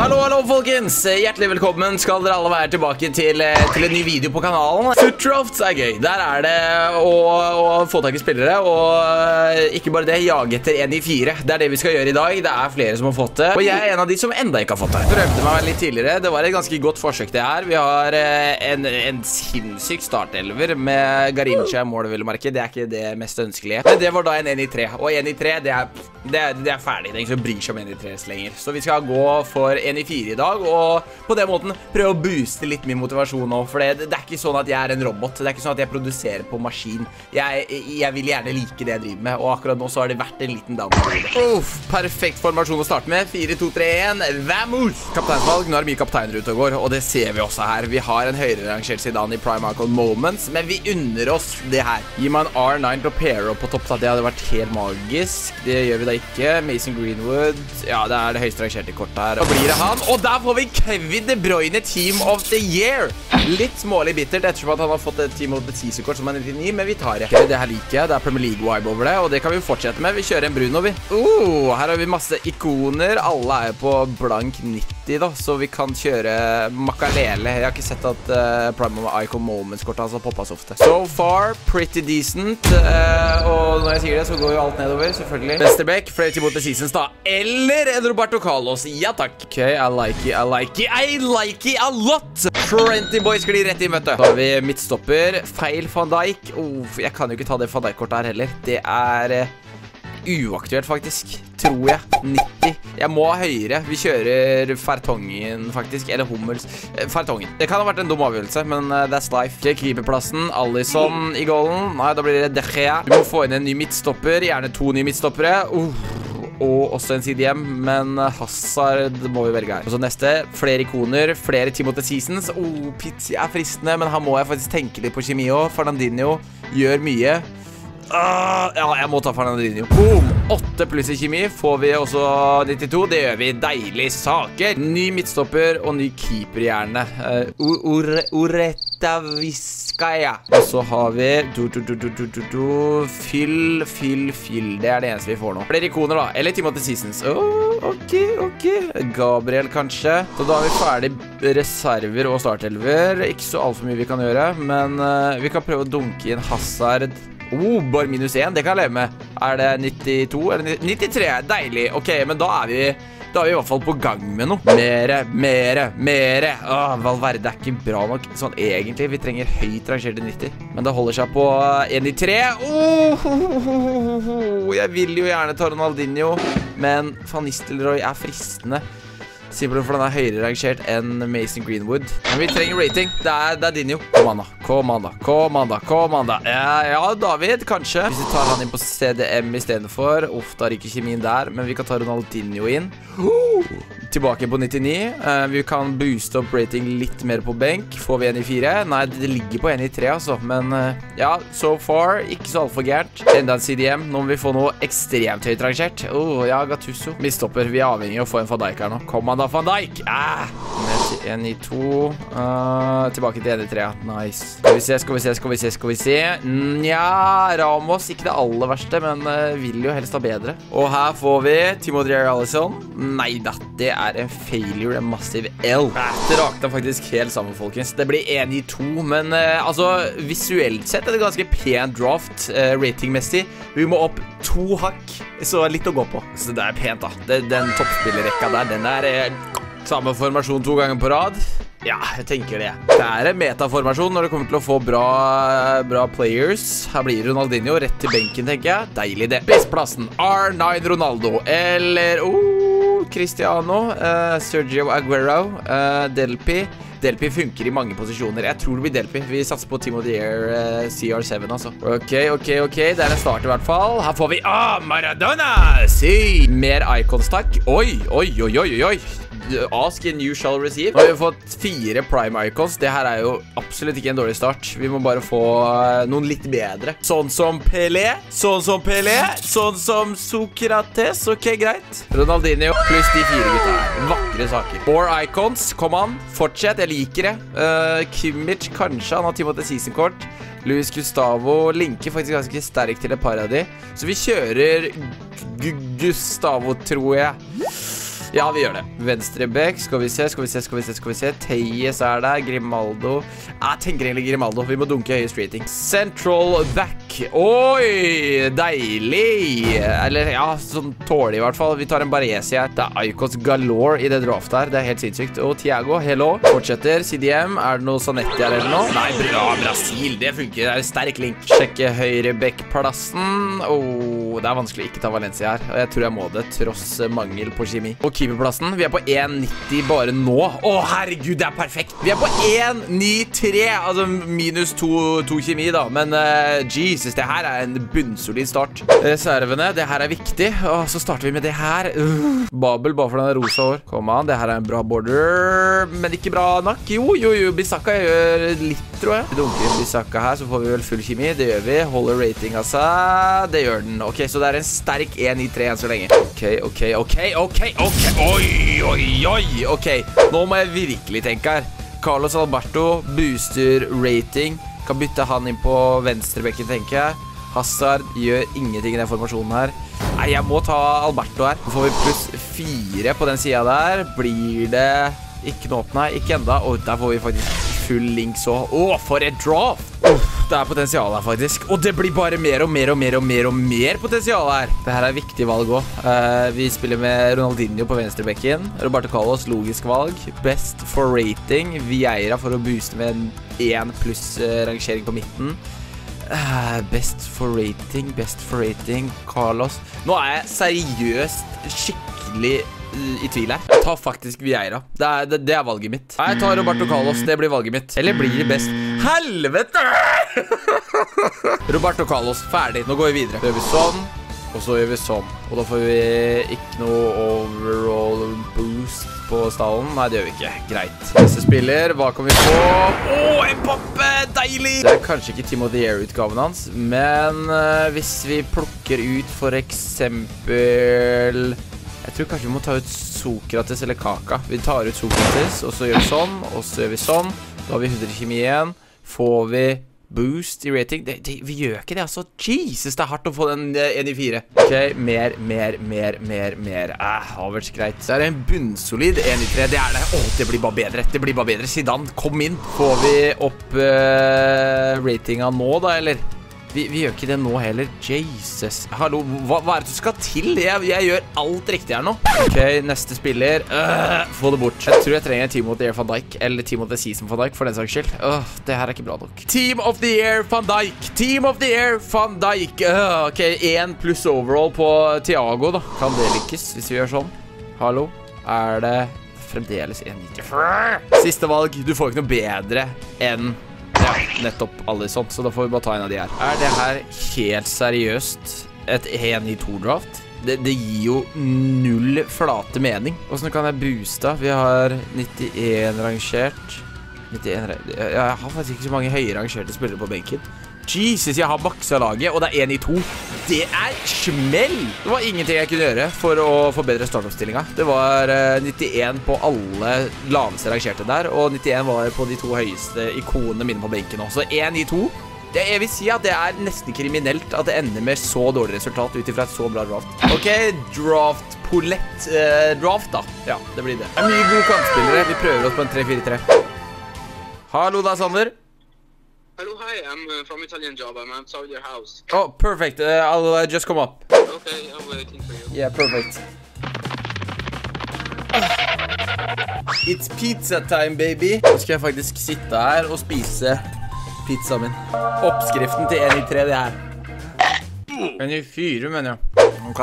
Hallo, hallo, folkens! Hjertelig velkommen skal dere alle være tilbake til, eh, til en ny video på kanalen. Footrofts er gøy. Der er det å, å få tak i spillere, og eh, ikke bare det, jage etter en i fire. Det er det vi skal gjøre i dag. Det er flere som har fått det, og jeg er en av de som enda ikke har fått det. Prøvde meg litt tidligere. Det var et ganske godt forsøk, det her. Vi har eh, en, en sinnssyk startelver med Garincha i mål, vil jeg merke. Det er ikke det mest ønskelige. Men det var da en 1 i 3, og 1 i 3, det er, det det er ferdig. Det er ingen som bryr seg om 1 i 3 lenger. Så vi skal gå for 1 i fire i dag, og på den måten prøve å booste litt min motivasjon nå. For det, det er ikke sånn at jeg er en robot. Det er ikke sånn at jeg produserer på maskin. Jeg, jeg vil gjerne like det jeg driver med, og akkurat nå så har det vært en liten downgrade. Uff, perfekt formasjon å starte med. 4-2-3-1. Vamos! Kapteinsvalg. Nå er det mye kapteiner ute og går, og det ser vi også her. Vi har en høyere rangert Zidane i Prime Michael Moments, men vi unner oss det her. Gi meg en R9 Propero på topp, da. Det hadde vært helt magisk. Det gjør vi da ikke. Mason Greenwood. Ja, det er det høyeste rangerte kortet her. Da blir det han. Og der får vi Kevin De Bruyne Team of the Year. Litt smålig bittert ettersom at han har fått et Team of the Season-kort som er 99, men vi tar det. Det her liker jeg. Det er Premier League-vibe over det, og det kan vi fortsette med. Vi kjører en Bruno, vi. Uh, her har vi masse ikoner. Alle er på blank 90, da, så vi kan kjøre Makalele. Jeg har ikke sett at uh, Prime Icon Moments-kortet hans har poppa så ofte. So far, pretty decent. Uh, og når jeg sier det, så går jo alt nedover, selvfølgelig. Westerbeck, flere til the Seasons, da. Eller en Roberto Carlos. Ja takk. OK, I like it, I like it. I like it a lot! Trenty Boys sklir rett inn, vet du. Da har vi midtstopper. Feil van Dijk. Oh, jeg kan jo ikke ta det van Dijk-kortet her heller. Det er uh, uaktuelt, faktisk. Tror jeg. 90. Jeg må ha høyere. Vi kjører Fertongen, faktisk. Eller Hummels. Fartongen. Fertongen. Det kan ha vært en dum avgjørelse, men uh, that's life. Keeperplassen. Alison i goalen. Nei, da blir det De Gea. Vi må få inn en ny midtstopper. Gjerne to nye midtstoppere. Uh og også en CDM, men Hazard må vi velge her. Og så neste, flere ikoner, flere Timothy Seasons. Oh, Pizzi er fristende, men her må jeg faktisk tenke litt på kjemi òg. Fernandinho gjør mye. Ah, ja, jeg må ta Fernandinho. Boom! 8 pluss i kjemi. Får vi også 92? Det gjør vi. Deilige saker. Ny midtstopper og ny keeper, gjerne. Uh, Ureta Vizcaya. Og så har vi du, du, du. Fyll, fyll, fyll. Det er det eneste vi får nå. Flere ikoner, da. Eller Timothy Seasons. Oh, ok, ok. Gabriel, kanskje. Så da har vi ferdig reserver og startelver. Ikke så altfor mye vi kan gjøre, men uh, vi kan prøve å dunke inn Hazard. Oh, bare minus 1, det kan jeg leve med. Er det 92 eller 93? Deilig. Ok, men da er vi da er vi i hvert fall på gang med noe. Mere, mere, mere. Åh, Valverde er ikke bra nok sånn egentlig. Vi trenger høyt rangerte 90. Men det holder seg på 1 i 3. Oh, jeg vil jo gjerne ta Ronaldinho, men Van er fristende. Simpelthen for den er høyere rangert enn Mason Greenwood. Men vi trenger rating. Det er, det er Dinjo. Kom an, da. Kom an, da. Kom an, da. Kom an, da. Ja, David, kanskje. Hvis vi tar han inn på CDM istedenfor. Uff, da ryker kjemien der. Men vi kan ta Ronaldinho inn. Tilbake på 99. Uh, vi kan booste opp rating litt mer på benk. Får vi en i fire? Nei, det ligger på en i tre, altså. Men uh, ja, so far ikke så altfor gærent. Enda en CDM. Nå må vi få noe ekstremt høyt rangert. Oh, ja, Gattuso. Mistopper. Vi er avhengig av å få en van Dijk her nå. Kom an, da, van Dijk. Ah, ned til en i 2. Uh, tilbake til 1 i 3. Nice. Skal vi se, skal vi se, skal vi se. skal vi se Nja, Ramos. Ikke det aller verste, men uh, vil jo helst ha bedre. Og her får vi Timothy Allison. Nei da, det er en failure. En massiv L. Det rakna faktisk helt sammen, folkens. Det blir 1 i 2, men uh, altså visuelt sett er det ganske pen draft ratingmessig. Vi må opp to hakk, så litt å gå på. Så det er pent, da. Det, den toppspillerrekka der, den er samme formasjon to ganger på rad. Ja, jeg tenker det. Det er en metaformasjon når det kommer til å få bra, bra players. Her blir Ronaldinho rett til benken, tenker jeg. Deilig, det. Bestplassen R9 Ronaldo. Eller oh, Cristiano. Uh, Sergio Aguero. Uh, Delpi. Delpi funker i mange posisjoner. Jeg tror det blir Delpi. Vi satser på Team of the Year uh, CR7, altså. Ok, ok, ok. Det er en start, i hvert fall. Her får vi Ah, Maradona! Si! Mer icons, takk. Oi, oi, oi, oi, oi. Ask and you shall receive. Nå har vi fått fire prime icons. Det her er jo absolutt ikke en dårlig start. Vi må bare få noen litt bedre. Sånn som Pelé, sånn som Pelé, sånn som Sokrates. Ok, greit. Ronaldinho pluss de fire gutta her. Vakre saker. Four icons. Kom an. Fortsett. Jeg liker det. Uh, Kimmich, kanskje. Han har Timothy Season-kort. Luis Gustavo linker faktisk ganske sterkt til et par av de. Så vi kjører Gustavo, tror jeg. Ja, vi gjør det. Venstre back. Skal vi se, skal vi se, skal vi se. skal vi se Tejes er der. Grimaldo. Jeg tenker egentlig Grimaldo. Vi må dunke høyest rating. Central back. Oi, deilig. Eller ja, sånn tålig i hvert fall. Vi tar en Baresi her. Det er Icos galore i det draftet her. Det er helt sinnssykt. Og Tiago, hello. Fortsetter. CDM. Er det noe Sanetti her eller noe? Nei, bra. Brasil. Det funker. Det er en sterk link. Sjekke høyre back-plassen. Oh, det er vanskelig å ikke ta Valencia her. Og jeg tror jeg må det, tross mangel på kjemi. Og keeperplassen. Vi er på 1,90 bare nå. Å, herregud, det er perfekt. Vi er på 1,93. Altså minus to, to kjemi, da. Men uh, Jesus, det her er en bunnsolid start. Reservene, det her er viktig. Og så starter vi med det her. Uh, Babel, bare for den er rosa hår. Kom an, det her er en bra border, men ikke bra nok. Jo, jo, jo, Bisakka gjør litt, tror jeg. Vi dunker inn Bisakka her, så får vi vel full kjemi. Det gjør vi. Holder ratinga seg. Det gjør den. Ok, så det er en sterk 1-9-3 enn så lenge. Ok, ok, ok, ok, ok. Oi, oi, oi. Ok, nå må jeg virkelig tenke her. Carlos Alberto booster rating. Kan bytte han inn på venstrebekken, tenker jeg. Hazard gjør ingenting i den formasjonen her. Nei, jeg må ta Alberto her. Så får vi pluss fire på den sida der. Blir det ikke noe opp, nei. Ikke enda. Og der får vi faktisk full links òg. Å, for et draft! Uff, det er potensial her, faktisk. Og det blir bare mer og mer og mer og mer og mer potensial her. Det her er viktig valg òg. Uh, vi spiller med Ronaldinho på venstrebekken. Roberto Carlos, logisk valg. Best for rating. Vieira for å booste med en én pluss-rangering på midten. Uh, best for rating, best for rating Carlos Nå er jeg seriøst skikkelig i tvil her. Jeg tar faktisk Vieira. Det er, det, det er valget mitt. Jeg tar Roberto Carlos. Det blir valget mitt. Eller blir det best Helvete! Roberto Carlos, ferdig. Nå går vi videre. Så gjør vi sånn, og så gjør vi sånn. Og da får vi ikke noe overall boost på stallen. Nei, det gjør vi ikke. Greit. Neste spiller, hva kan vi få? Å, en pappe! Deilig! Det er kanskje ikke Team of the Air-utgaven hans, men uh, hvis vi plukker ut for eksempel Jeg tror kanskje vi må ta ut Sokrates eller Kaka. Vi tar ut Sokrates, og så gjør vi sånn, og så gjør vi sånn. Da har vi 100 kjemi igjen. Får vi boost i rating? Det, det, vi gjør ikke det, altså. Jesus, det er hardt å få den 1 i 4. Ok, mer, mer, mer, mer, mer. Eh, Havertz, greit. Så er det en bunnsolid 1 i 3. Det er det. Å, det blir bare bedre. Det blir bare bedre. Zidane, kom inn. Får vi opp uh, ratinga nå, da, eller? Vi, vi, gjør ikke det nå heller. Jesus. Hallo, hva, hva er det du skal til? Jeg, jeg, gjør alt riktig her nå. Ok, neste spiller. Øh, få det bort. Jeg tror jeg trenger Team of the Year van Dijk. Eller Team of the Season van Dijk, for den saks skyld. Øh, det her er ikke bra nok. Team of the Year van Dijk. Team of the Year van Dijk. Øh, ok, én pluss overall på Thiago, da. Kan det lykkes hvis vi gjør sånn? Hallo? Er det fremdeles 1,94? Siste valg. Du får ikke noe bedre enn ja, nettopp alle sånt, så da får vi bare ta en av de her. Er det her helt seriøst et 1-2-draft? Det, det, gir jo null flate mening. Åssen kan jeg booste? Vi har 91 rangert. 91, ja, jeg har faktisk ikke så mange høyere rangerte spillere på benken. Jesus, jeg har maksa laget, og det er 1 i 2. Det er smell! Det var ingenting jeg kunne gjøre for å forbedre startoppstillinga. Det var 91 på alle laveste rangerte der, og 91 var på de to høyeste ikonene mine på benken også. 1 i 2. Det, jeg vil si at det er nesten kriminelt at det ender med så dårlig resultat ut ifra et så bra draft. OK, draft Polett eh, draft, da. Ja, det blir det. Det er mye gode kantspillere. Vi prøver oss på en 3-4-3. Hallo, da, er Sander. Hello, hi. I'm uh, from Italian job. I'm outside your house. Oh, perfect. Uh, I'll uh, just come up. Okay, I'm waiting for you. Yeah, perfect. It's pizza time, baby. Nå skal jeg faktisk sitte her og spise pizzaen min. Oppskriften til 1 i 3, det her. 1 i 4, mener jeg. Ok,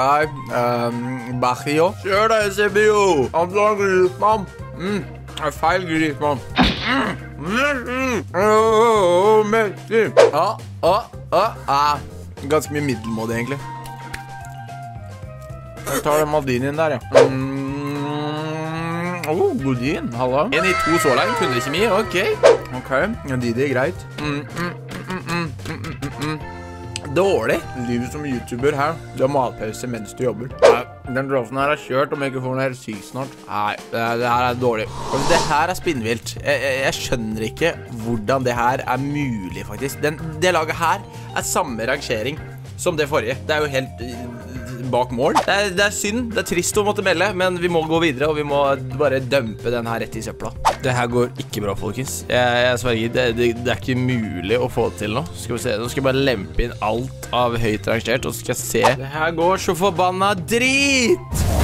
um, Bacchio. Kjør deg, CBO. Andre grismann. Mm, feil grismann. Mm. Oh, Messi. Ja, ja, ja, ja. Ganske mye middelmådig, egentlig. Jeg tar den Maldinien der, ja. Mm. Oh, Godin, halla. En i to så langt, 100 kjemi, ok. Ok, Didi, greit. Mm, mm, mm, mm, mm, mm, mm. Dårlig. Livet som YouTuber her. Du har matpause mens du jobber. Den drofen her er kjørt om jeg ikke får den helt syk snart. Nei, det, det, her er dårlig. Altså, det her er spinnvilt. Jeg, jeg, jeg, skjønner ikke hvordan det her er mulig, faktisk. Den, det laget her er samme rangering som det forrige. Det er jo helt bak mål. Det er, det er synd. Det er trist å måtte melde, men vi må gå videre, og vi må bare dømpe den her rett i søpla. Det her går ikke bra, folkens. Jeg, jeg sverger. Det, det, det er ikke mulig å få det til nå. Skal vi se. Nå skal jeg bare lempe inn alt av høyt rangert, og så skal jeg se. Det her går så forbanna drit!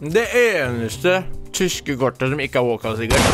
Det eneste tyske kortet som ikke er walkout-sikkert,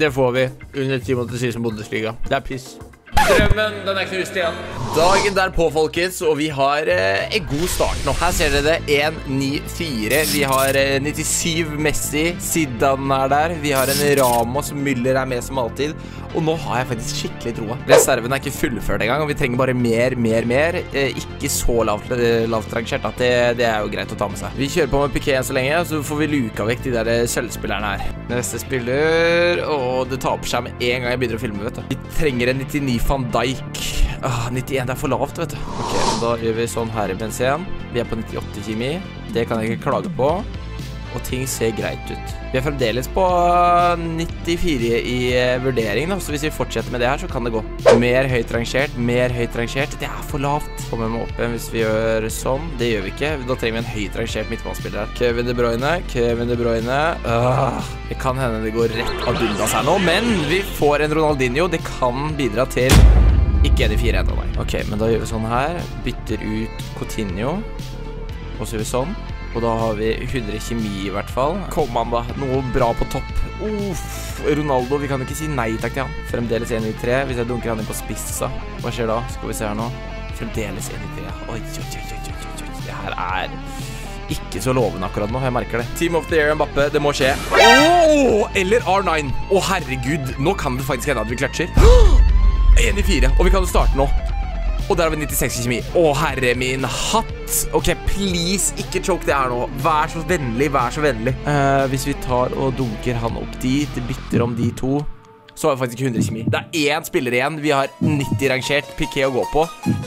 det får vi under ti måneder siden Bundesliga. Det er piss. Drømmen, den er knust igjen. Dagen derpå, folkens, og vi har eh, en god start nå. Her ser dere det. 1-9-4. Vi har eh, 97 Messi. Zidane er der. Vi har en Ramos. Müller er med som alltid. Og nå har jeg faktisk skikkelig troa. Reserven er ikke fullført engang, og vi trenger bare mer, mer, mer. Eh, ikke så lavt, eh, lavt rangert at det, det er jo greit å ta med seg. Vi kjører på med Piquet enn så lenge, så får vi luka vekk de der eh, sølvspillerne her. Neste spiller Og det taper seg med en gang jeg begynner å filme, vet du. Vi trenger en 99 van Dijk. Ah, 91 det er for lavt, vet du. Ok, Da gjør vi sånn her i bensin. Vi er på 98 kjemi. Det kan jeg ikke klage på. Og ting ser greit ut. Vi er fremdeles på 94 i eh, vurdering, da, så hvis vi fortsetter med det her, så kan det gå. Mer høyt rangert, mer høyt rangert. Det er for lavt. Kommer vi opp igjen hvis vi gjør sånn? Det gjør vi ikke. Da trenger vi en høyt rangert midtbanespiller her. Kevin De Bruyne, Kevin De Bruyne. Ah, det kan hende det går rett ad undas her nå, men vi får en Ronaldinho. Det kan bidra til ikke en i fire ennå, nei. Ok, men da gjør vi sånn her. Bytter ut Coutinho. Og så gjør vi sånn. Og da har vi 100 kjemi i hvert fall. Kom an, da. Noe bra på topp. Uff, Ronaldo. Vi kan jo ikke si nei takk til han. Fremdeles 1 i 3. Hvis jeg dunker han inn på spissa, hva skjer da? Skal vi se her nå. Fremdeles 1 i 3. Oi, oi, oi, oi, oi. Det her er ikke så lovende akkurat nå. Jeg merker det. Team of the year Mbappe. Det må skje. Åh, eller R9. Å, herregud. Nå kan det faktisk hende at vi kløtsjer. 1 i 4. Og vi kan jo starte nå. Og der har vi 96 i kjemi. Å, herre min hatt. Ok, please, ikke choke det her nå. Vær så vennlig, vær så vennlig. Uh, hvis vi tar og dunker han opp dit, bytter om de to, så har vi faktisk 100 kjemi. Det er én spiller igjen. Vi har 90 rangert piké å gå på.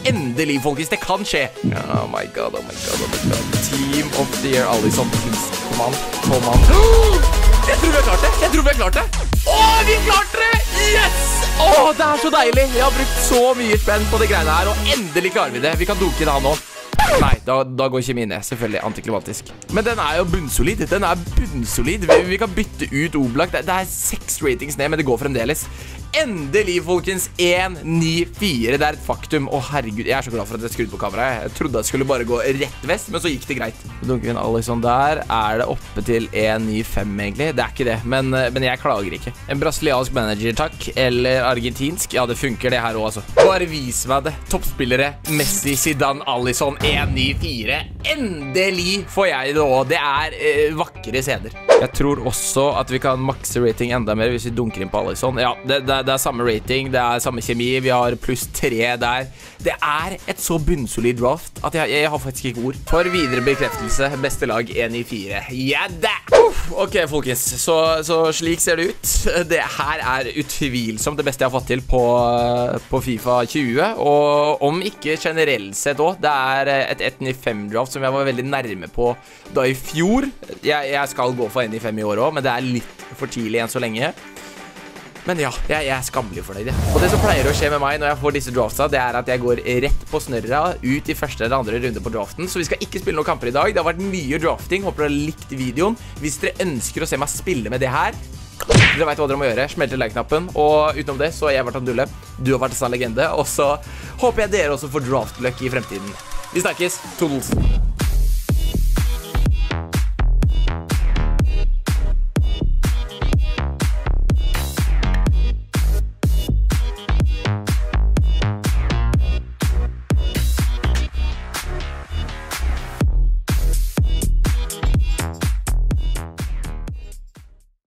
Endelig, folkens. Det kan skje. Oh my god, oh my god, oh my god. Team of the year, Alison. Please, kom an, kom an. Jeg tror vi har klart det. Jeg tror vi har klart det. Å, vi klarte det! Yes! Å, det er så deilig. Jeg har brukt så mye spenn på de greiene her, og endelig klarer vi det. Vi kan dunke det han nå. Nei, da, da går kjemien ned. Selvfølgelig antiklimatisk. Men den er jo bunnsolid. Den er bunnsolid. Vi, vi kan bytte ut Oblak. Det, det er seks ratings ned, men det går fremdeles. Endelig, folkens. 1-9-4. Det er et faktum. Å, herregud. Jeg er så glad for at jeg skrudde på kameraet. Jeg trodde jeg skulle bare gå rett vest, men så gikk det greit. Dunker inn Alison der. Er det oppe til 1-9-5, egentlig? Det er ikke det, men, men jeg klager ikke. En brasiliansk manager, takk. Eller argentinsk. Ja, det funker, det her òg, altså. Bare vis meg det. Toppspillere. Messi, Zidane, Alison. 1-9-4. Endelig får jeg det òg. Det er eh, vakre scener. Jeg tror også at vi kan makse rating enda mer hvis vi dunker inn på Alison. Ja, det, det, det er samme rating, det er samme kjemi. Vi har pluss tre der. Det er et så bunnsolid draft at jeg, jeg har faktisk ikke ord. For videre bekreftelse, beste lag 1 i 4. Yeah! Uff, ok, folkens. Så, så slik ser det ut. Det her er utvilsomt det beste jeg har fått til på, på Fifa 20. Og om ikke generelt sett òg. Det er et 1 i 5-draft som jeg var veldig nærme på da i fjor. Jeg, jeg skal gå for 1 i fem i år òg, men det er litt for tidlig enn så lenge. Men ja, jeg, jeg er skammelig fornøyd. Og det som pleier å skje med meg når jeg får disse draftsa, det er at jeg går rett på snørra ut i første eller andre runde på draften. Så vi skal ikke spille noen kamper i dag. Det har vært mye drafting. Håper dere har likt videoen. Hvis dere ønsker å se meg spille med det her dere vet hva dere må gjøre. Smelte like-knappen. Og utenom det så har jeg vært en dulle. Du har vært en sann legende. Og så håper jeg dere også får draft-luck i fremtiden. Vi snakkes. Toodles.